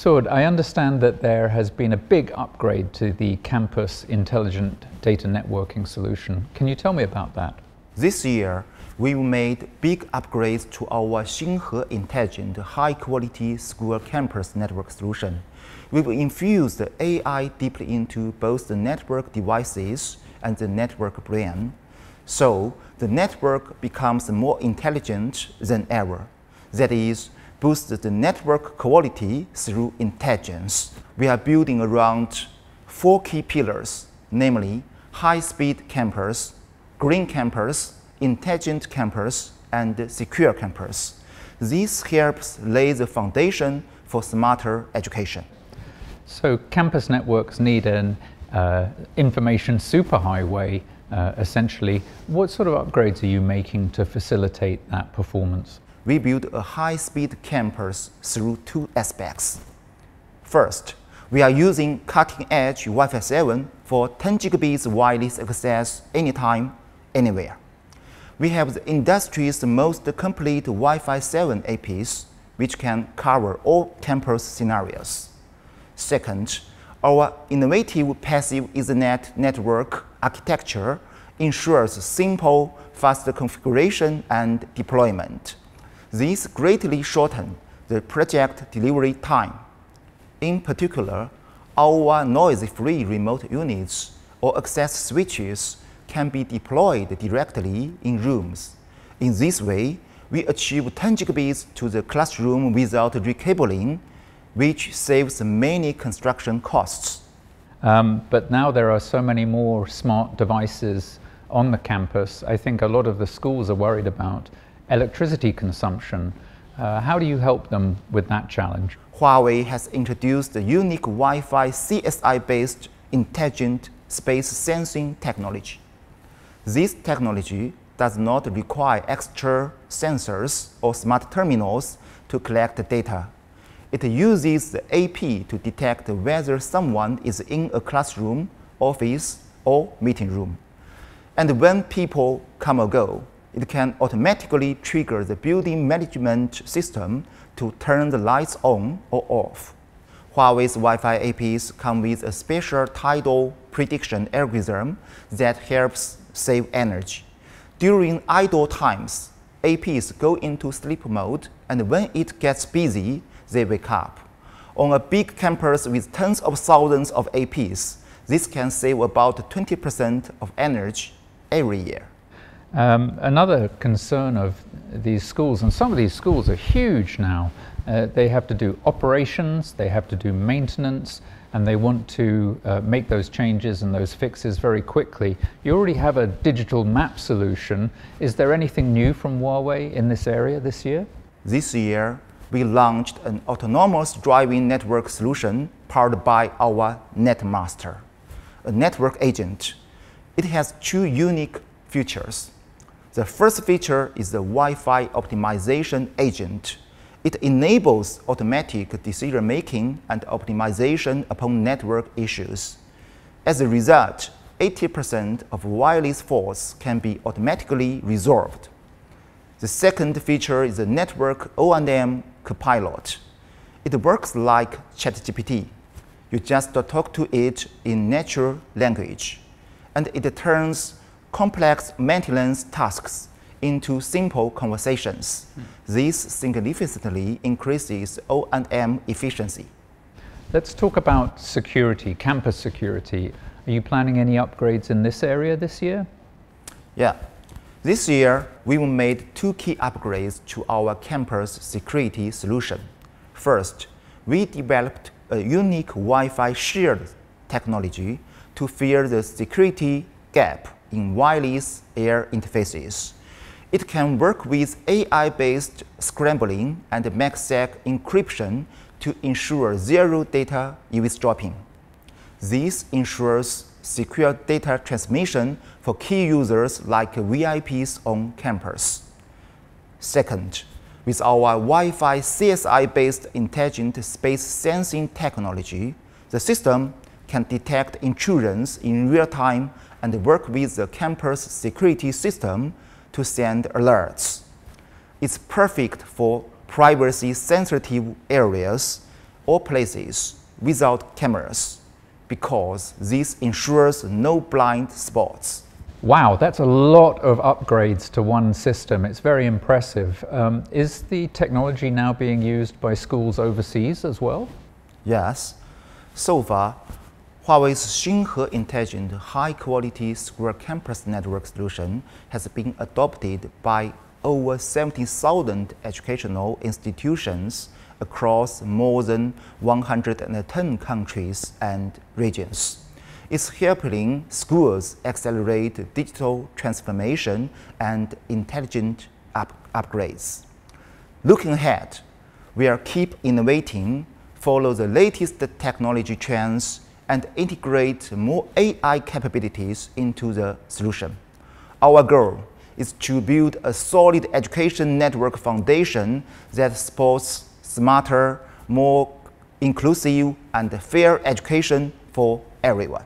Sword, I understand that there has been a big upgrade to the campus intelligent data networking solution. Can you tell me about that? This year, we made big upgrades to our Xinghe Intelligent High Quality School Campus Network solution. We've infused AI deeply into both the network devices and the network brain. So the network becomes more intelligent than ever. That is, boosts the network quality through intelligence. We are building around four key pillars, namely high-speed campus, green campus, intelligent campus, and secure campus. This helps lay the foundation for smarter education. So campus networks need an uh, information superhighway, uh, essentially. What sort of upgrades are you making to facilitate that performance? We build a high-speed campus through two aspects. First, we are using cutting-edge Wi-Fi 7 for 10 gigabits wireless access anytime, anywhere. We have the industry's most complete Wi-Fi 7 APs, which can cover all campus scenarios. Second, our innovative passive Ethernet network architecture ensures simple, fast configuration and deployment. These greatly shorten the project delivery time. In particular, our noise-free remote units or access switches can be deployed directly in rooms. In this way, we achieve 10 gigabits to the classroom without recabling, which saves many construction costs. Um, but now there are so many more smart devices on the campus. I think a lot of the schools are worried about electricity consumption. Uh, how do you help them with that challenge? Huawei has introduced the unique Wi-Fi CSI-based intelligent space sensing technology. This technology does not require extra sensors or smart terminals to collect data. It uses the AP to detect whether someone is in a classroom, office, or meeting room. And when people come or go, it can automatically trigger the building management system to turn the lights on or off. Huawei's Wi-Fi APs come with a special tidal prediction algorithm that helps save energy. During idle times, APs go into sleep mode, and when it gets busy, they wake up. On a big campus with tens of thousands of APs, this can save about 20% of energy every year. Um, another concern of these schools, and some of these schools are huge now, uh, they have to do operations, they have to do maintenance, and they want to uh, make those changes and those fixes very quickly. You already have a digital map solution. Is there anything new from Huawei in this area this year? This year, we launched an autonomous driving network solution powered by our NetMaster, a network agent. It has two unique features. The first feature is the Wi-Fi optimization agent. It enables automatic decision making and optimization upon network issues. As a result, 80% of wireless faults can be automatically resolved. The second feature is the network O&M copilot. It works like ChatGPT. You just talk to it in natural language, and it turns complex maintenance tasks into simple conversations. Mm. This significantly increases O&M efficiency. Let's talk about security, campus security. Are you planning any upgrades in this area this year? Yeah. This year, we made two key upgrades to our campus security solution. First, we developed a unique Wi-Fi Shield technology to fill the security gap in wireless air interfaces. It can work with AI-based scrambling and MACsec encryption to ensure zero data eavesdropping. This ensures secure data transmission for key users like VIPs on campus. Second, with our Wi-Fi CSI-based intelligent space sensing technology, the system can detect intrusions in real time and work with the campus security system to send alerts. It's perfect for privacy sensitive areas or places without cameras because this ensures no blind spots. Wow, that's a lot of upgrades to one system. It's very impressive. Um, is the technology now being used by schools overseas as well? Yes. So far, Huawei's Xinghe Intelligent High Quality Square Campus Network solution has been adopted by over 70,000 educational institutions across more than 110 countries and regions. It's helping schools accelerate digital transformation and intelligent up upgrades. Looking ahead, we will keep innovating, follow the latest technology trends, and integrate more AI capabilities into the solution. Our goal is to build a solid education network foundation that supports smarter, more inclusive, and fair education for everyone.